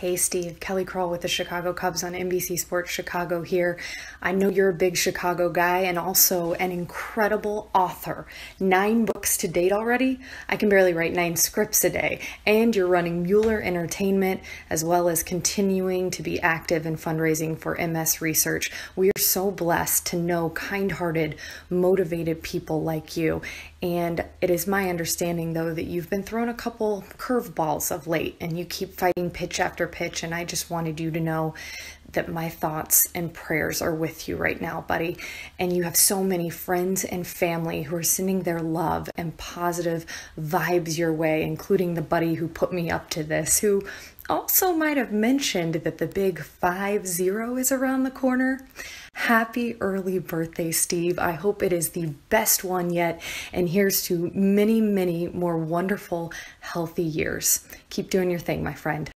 Hey Steve, Kelly Crull with the Chicago Cubs on NBC Sports Chicago here. I know you're a big Chicago guy and also an incredible author. Nine books to date already. I can barely write nine scripts a day. And you're running Mueller Entertainment as well as continuing to be active in fundraising for MS research. We are so blessed to know kind hearted, motivated people like you. And it is my understanding, though, that you've been thrown a couple curveballs of late and you keep fighting pitch after pitch. And I just wanted you to know that my thoughts and prayers are with you right now, buddy. And you have so many friends and family who are sending their love and positive vibes your way, including the buddy who put me up to this, who also might have mentioned that the big 5 0 is around the corner. Happy early birthday, Steve. I hope it is the best one yet. And here's to many, many more wonderful, healthy years. Keep doing your thing, my friend.